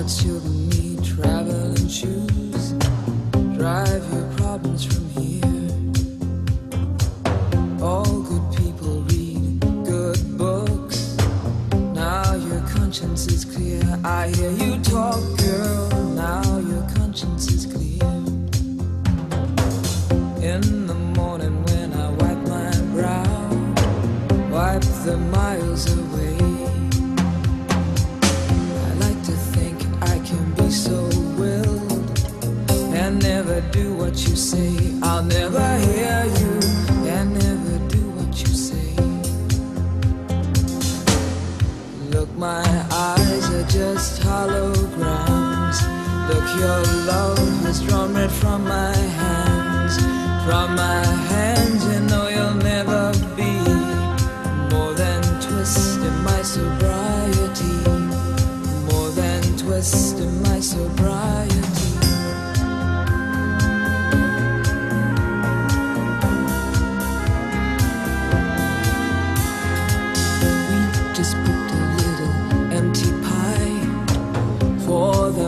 your children need and shoes. Drive your problems from here. All good people read good books. Now your conscience is clear. I hear you. Say. I'll never hear you and never do what you say. Look, my eyes are just holograms. Look, your love has drawn red from my hands. From my hands, you know you'll never be more than twist in my sobriety. More than twist in my sobriety.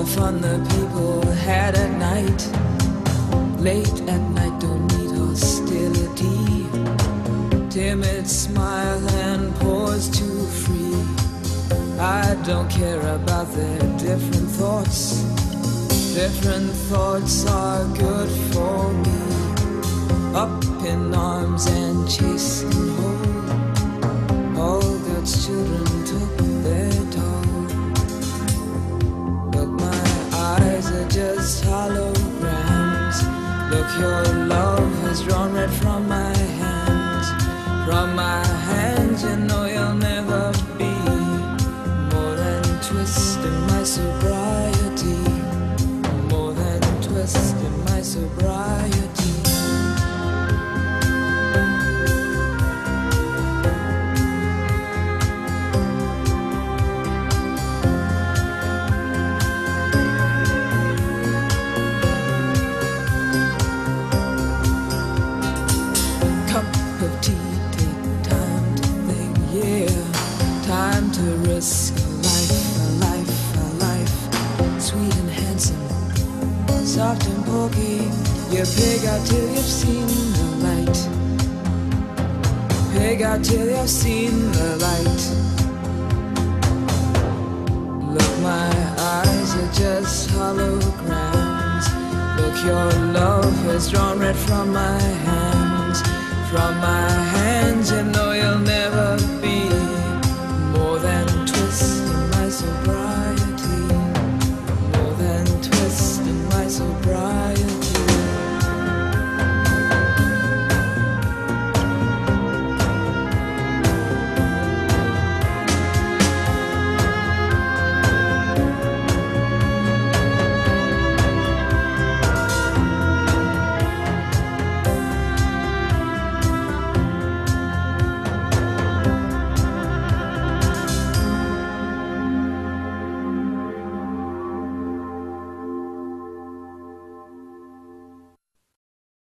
The fun the people had at night. Late at night, don't need hostility. Timid smile and pause too free. I don't care about their different thoughts. Different thoughts are good for me. Up in arms and chasing home. All God's children your love has drawn red from my hands. From my hands, you know you'll never be more than my sobriety. And. You pig out till you've seen the light. Pig out till you've seen the light. Look, my eyes are just holograms. Look, your love has drawn red from my hands. From my